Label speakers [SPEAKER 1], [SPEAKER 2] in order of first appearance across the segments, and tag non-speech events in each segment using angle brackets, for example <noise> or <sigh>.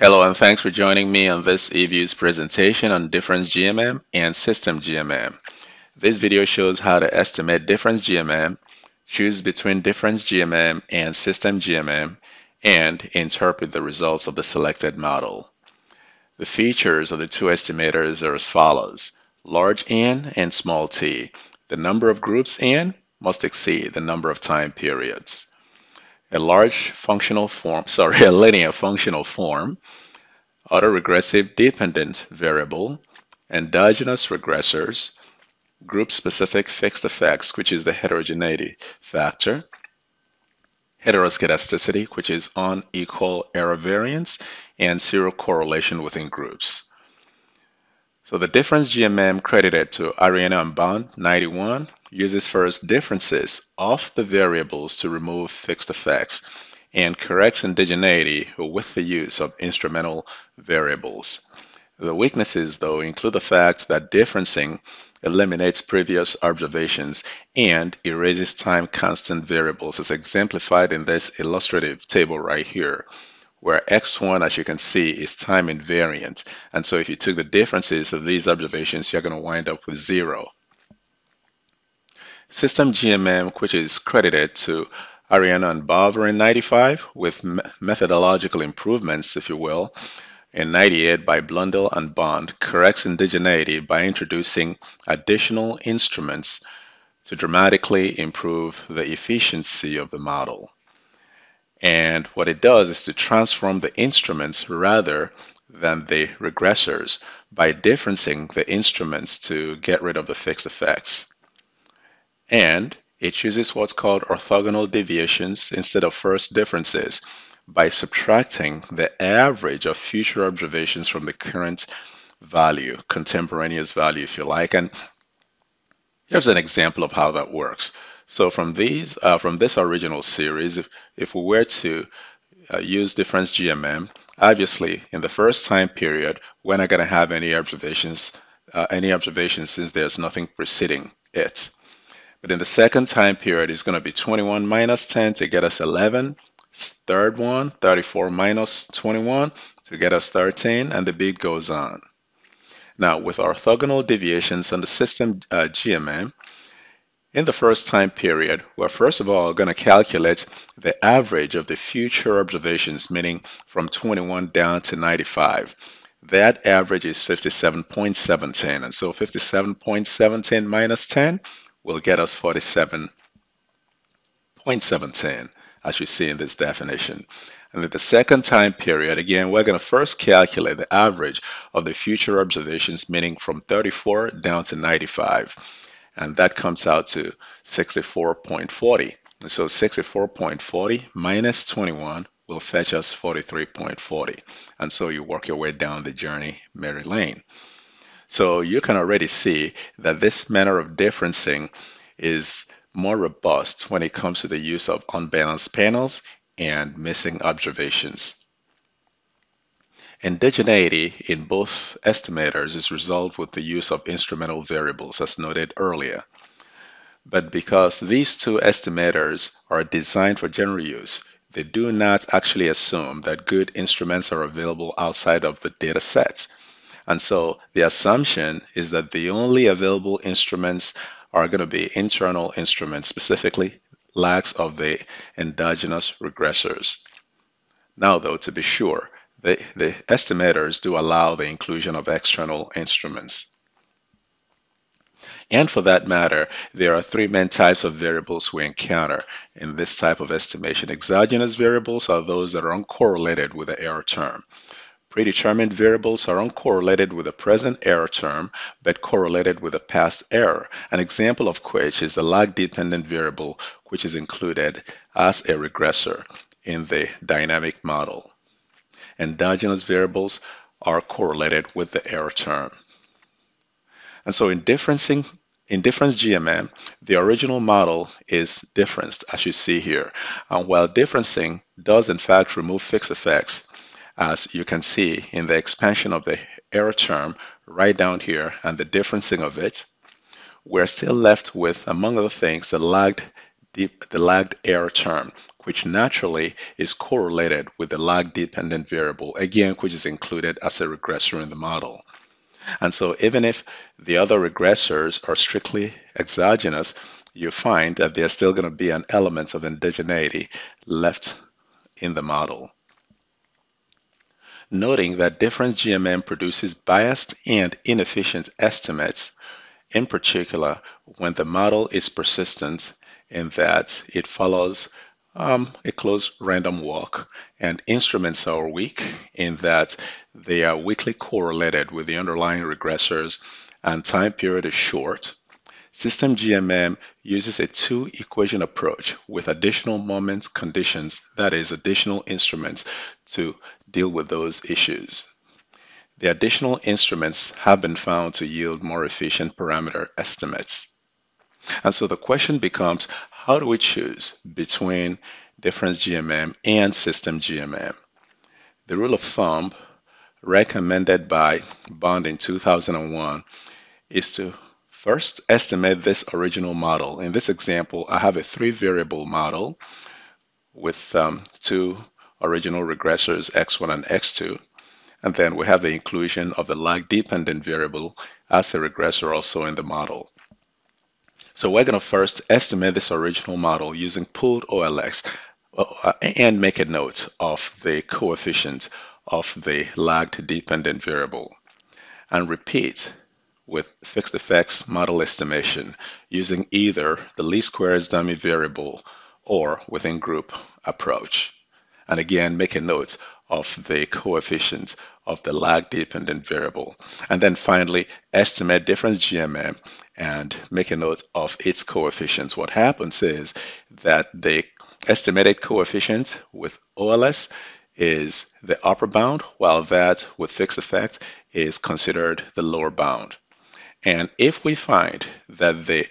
[SPEAKER 1] Hello and thanks for joining me on this EViews presentation on difference GMM and system GMM. This video shows how to estimate difference GMM, choose between difference GMM and system GMM, and interpret the results of the selected model. The features of the two estimators are as follows. Large N and small t. The number of groups N must exceed the number of time periods a large functional form, <laughs> sorry, a linear functional form, autoregressive dependent variable, endogenous regressors, group-specific fixed effects, which is the heterogeneity factor, heteroscedasticity, which is unequal error variance, and serial correlation within groups. So the difference GMM credited to Arellano and Bond 91 uses first differences of the variables to remove fixed effects and corrects endogeneity with the use of instrumental variables. The weaknesses, though, include the fact that differencing eliminates previous observations and erases time constant variables as exemplified in this illustrative table right here where x1, as you can see, is time invariant. And so if you took the differences of these observations, you're going to wind up with zero. System GMM, which is credited to Arellano and Bover in 95 with methodological improvements, if you will, in 98 by Blundell and Bond, corrects endogeneity by introducing additional instruments to dramatically improve the efficiency of the model. And what it does is to transform the instruments rather than the regressors by differencing the instruments to get rid of the fixed effects. And it chooses what's called orthogonal deviations instead of first differences by subtracting the average of future observations from the current value, contemporaneous value if you like. And here's an example of how that works. So from these, uh, from this original series, if, if we were to uh, use difference GMM, obviously in the first time period, we're not going to have any observations, uh, any observations since there's nothing preceding it. But in the second time period, it's going to be 21 minus 10 to get us 11. Third one, 34 minus 21 to get us 13, and the beat goes on. Now, with orthogonal deviations on the system uh, GMM, in the first time period, we're first of all going to calculate the average of the future observations, meaning from 21 down to 95. That average is 57.17, and so 57.17 minus 10 will get us 47.17, as you see in this definition. And in the second time period, again, we're going to first calculate the average of the future observations, meaning from 34 down to 95 and that comes out to 64.40. So 64.40 minus 21 will fetch us 43.40. And so you work your way down the journey, Mary Lane. So you can already see that this manner of differencing is more robust when it comes to the use of unbalanced panels and missing observations. Endogeneity in both estimators is resolved with the use of instrumental variables as noted earlier. But because these two estimators are designed for general use, they do not actually assume that good instruments are available outside of the data set. And so the assumption is that the only available instruments are going to be internal instruments, specifically lags of the endogenous regressors. Now though, to be sure, the, the estimators do allow the inclusion of external instruments. And for that matter, there are three main types of variables we encounter in this type of estimation. Exogenous variables are those that are uncorrelated with the error term. Predetermined variables are uncorrelated with the present error term, but correlated with the past error, an example of which is the lag-dependent variable, which is included as a regressor in the dynamic model endogenous variables are correlated with the error term. And so in differencing in difference GMM, the original model is differenced, as you see here. And while differencing does in fact remove fixed effects, as you can see in the expansion of the error term right down here and the differencing of it, we're still left with, among other things, the lagged, deep, the lagged error term, which naturally is correlated with the lag-dependent variable, again, which is included as a regressor in the model. And so even if the other regressors are strictly exogenous, you find that there's still going to be an element of endogeneity left in the model. Noting that difference GMM produces biased and inefficient estimates, in particular when the model is persistent in that it follows um, a closed random walk, and instruments are weak in that they are weakly correlated with the underlying regressors and time period is short. System GMM uses a two equation approach with additional moment conditions, that is, additional instruments to deal with those issues. The additional instruments have been found to yield more efficient parameter estimates. And so the question becomes, how do we choose between difference GMM and system GMM? The rule of thumb recommended by Bond in 2001 is to first estimate this original model. In this example, I have a three variable model with um, two original regressors, x1 and x2. And then we have the inclusion of the lag dependent variable as a regressor also in the model. So we're going to first estimate this original model using pooled OLS uh, and make a note of the coefficient of the lagged dependent variable and repeat with fixed effects model estimation using either the least squares dummy variable or within group approach. And again, make a note of the coefficient of the lag dependent variable. And then finally, estimate difference GMM and make a note of its coefficients. What happens is that the estimated coefficient with OLS is the upper bound, while that with fixed effect is considered the lower bound. And if we find that the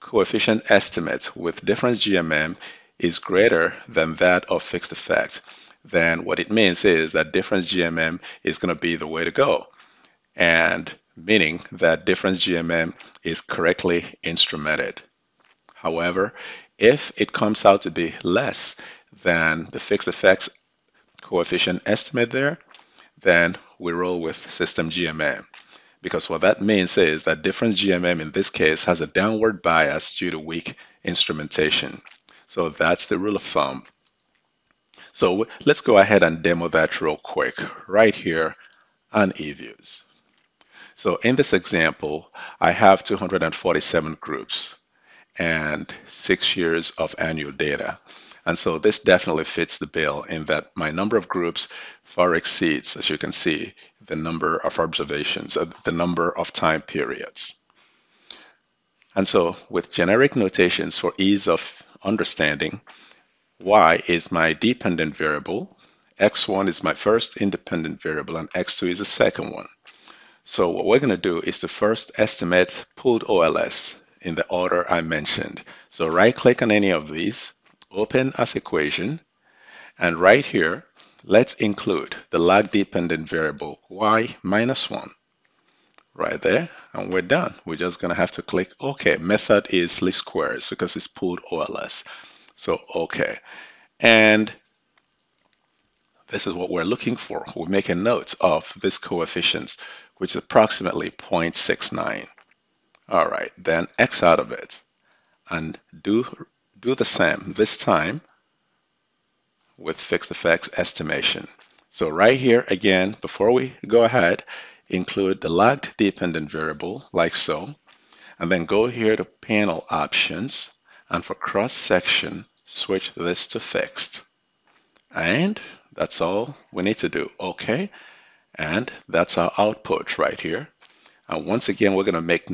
[SPEAKER 1] coefficient estimate with difference GMM is greater than that of fixed effect, then what it means is that difference GMM is going to be the way to go. And meaning that difference GMM is correctly instrumented. However, if it comes out to be less than the fixed effects coefficient estimate there, then we roll with system GMM. Because what that means is that difference GMM in this case has a downward bias due to weak instrumentation. So that's the rule of thumb. So let's go ahead and demo that real quick right here on EViews. So in this example, I have 247 groups and six years of annual data. And so this definitely fits the bill in that my number of groups far exceeds, as you can see, the number of observations, uh, the number of time periods. And so with generic notations for ease of understanding, y is my dependent variable, x1 is my first independent variable, and x2 is the second one. So what we're going to do is to first estimate pooled OLS in the order I mentioned. So right click on any of these, open as equation, and right here, let's include the lag dependent variable y minus 1 right there and we're done. We're just going to have to click OK. Method is least squares because it's pooled OLS. So OK. And this is what we're looking for. We make a note of this coefficients which is approximately 0.69. All right, then X out of it and do, do the same this time with fixed effects estimation. So right here, again, before we go ahead, include the lagged dependent variable like so, and then go here to panel options, and for cross section, switch this to fixed. And that's all we need to do, okay? And that's our output right here. And once again, we're going to make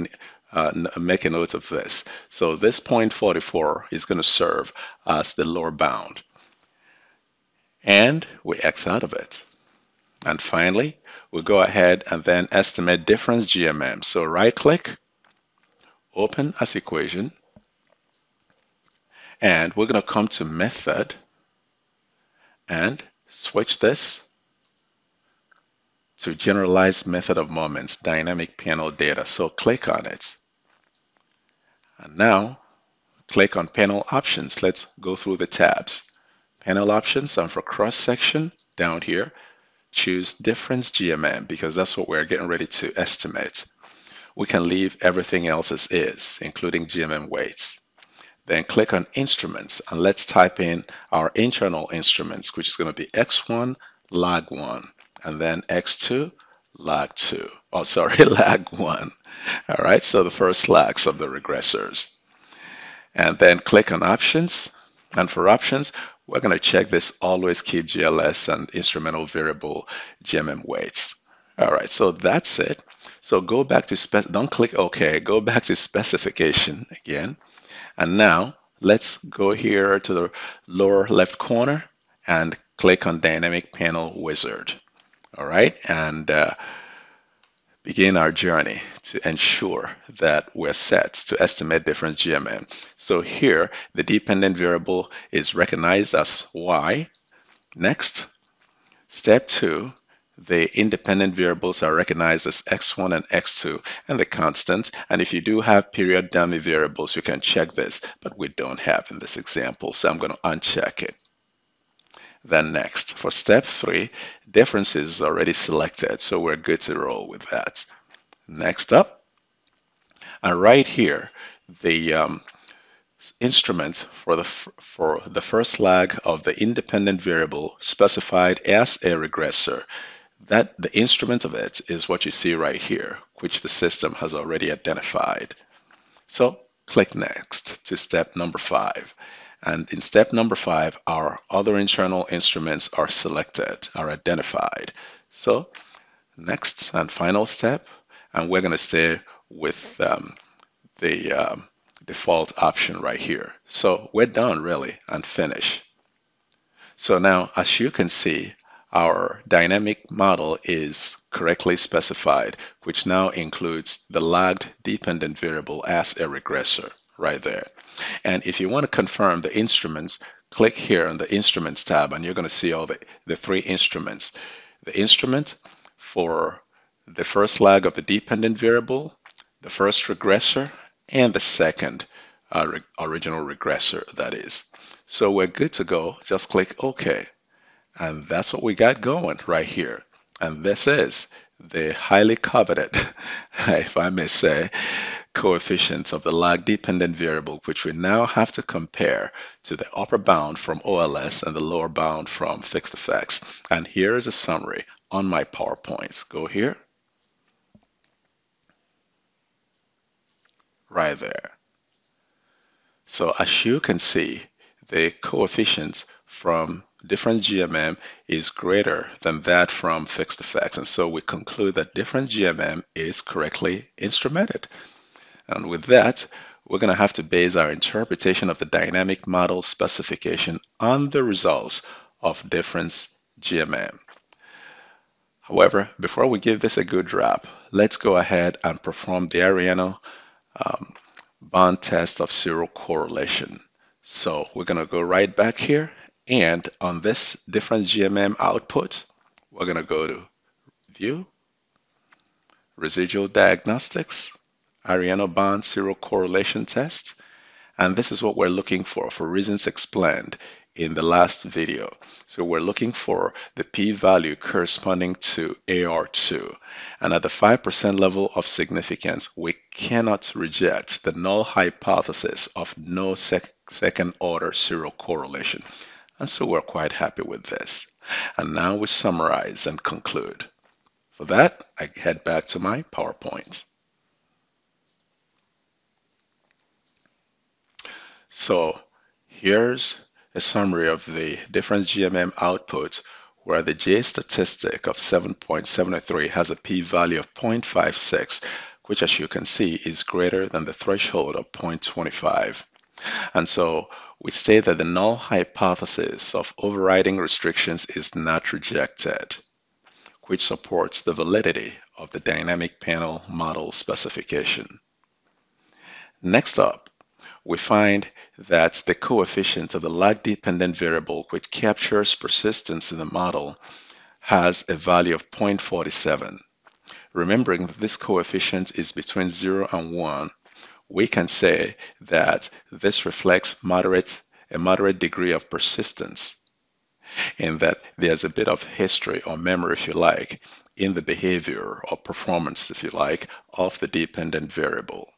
[SPEAKER 1] uh, make a note of this. So this point 44 is going to serve as the lower bound. And we X out of it. And finally, we go ahead and then estimate difference GMM. So right click, open as equation, and we're going to come to method and switch this to generalized method of moments, dynamic panel data. So click on it. And now click on panel options. Let's go through the tabs. panel options and for cross section down here, choose difference GMM because that's what we're getting ready to estimate. We can leave everything else as is, including GMM weights. Then click on instruments and let's type in our internal instruments, which is going to be X1, lag 1, and then X2, lag 2. Oh, sorry, <laughs> lag 1. <laughs> All right, so the first lags of the regressors. And then click on options. And for options, we're going to check this always keep GLS and instrumental variable GMM weights. All right, so that's it. So go back to, spec don't click OK, go back to specification again. And now let's go here to the lower left corner and click on Dynamic Panel Wizard. All right, and uh, begin our journey to ensure that we're set to estimate different GMM. So here, the dependent variable is recognized as Y. Next, step two, the independent variables are recognized as x1 and x2 and the constant. And if you do have period dummy variables, you can check this, but we don't have in this example. So I'm going to uncheck it. Then next, for step three, difference is already selected, so we're good to roll with that. Next up, and right here, the um, instrument for the for the first lag of the independent variable specified as a regressor. That the instrument of it is what you see right here, which the system has already identified. So click next to step number five. And in step number five, our other internal instruments are selected, are identified. So next and final step, and we're going to stay with um, the um, default option right here. So we're done really and finish. So now, as you can see, our dynamic model is correctly specified, which now includes the lagged dependent variable as a regressor right there. And if you want to confirm the instruments, click here on the Instruments tab, and you're going to see all the, the three instruments. The instrument for the first lag of the dependent variable, the first regressor, and the second uh, re original regressor, that is. So we're good to go. Just click OK. And that's what we got going right here. And this is the highly coveted, <laughs> if I may say, coefficients of the lag-dependent variable, which we now have to compare to the upper bound from OLS and the lower bound from fixed effects. And here is a summary on my PowerPoint. Go here. Right there. So as you can see, the coefficients from different GMM is greater than that from fixed effects. And so we conclude that different GMM is correctly instrumented. And with that, we're going to have to base our interpretation of the dynamic model specification on the results of difference GMM. However, before we give this a good rap, let's go ahead and perform the Arellano um, bond test of serial correlation. So we're going to go right back here and on this difference GMM output, we're going to go to View, Residual Diagnostics, Arellano bond serial correlation test. And this is what we're looking for, for reasons explained in the last video. So we're looking for the p-value corresponding to AR2. And at the 5% level of significance, we cannot reject the null hypothesis of no sec second order zero correlation. And so we're quite happy with this. And now we summarize and conclude. For that, I head back to my PowerPoint. So here's a summary of the different GMM outputs where the J statistic of 7.73 has a p-value of 0.56, which as you can see is greater than the threshold of 0.25. And so we say that the null hypothesis of overidentifying restrictions is not rejected, which supports the validity of the dynamic panel model specification. Next up, we find that the coefficient of the lag-dependent variable, which captures persistence in the model, has a value of 0.47. Remembering that this coefficient is between 0 and 1, we can say that this reflects moderate, a moderate degree of persistence in that there's a bit of history or memory, if you like, in the behavior or performance, if you like, of the dependent variable.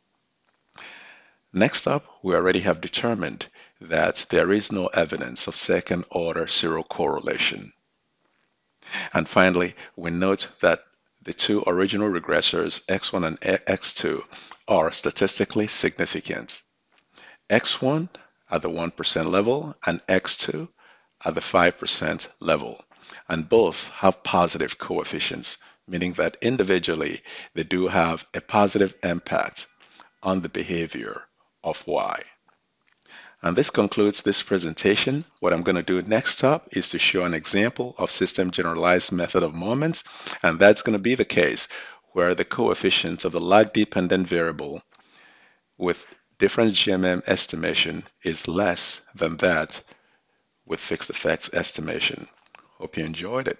[SPEAKER 1] Next up, we already have determined that there is no evidence of second order serial correlation. And finally, we note that the two original regressors, X1 and X2, are statistically significant. X1 at the 1% level and X2 at the 5% level. And both have positive coefficients, meaning that individually they do have a positive impact on the behavior of Y. And this concludes this presentation. What I'm going to do next up is to show an example of system generalized method of moments. And that's going to be the case where the coefficient of the lag dependent variable with difference GMM estimation is less than that with fixed effects estimation. Hope you enjoyed it.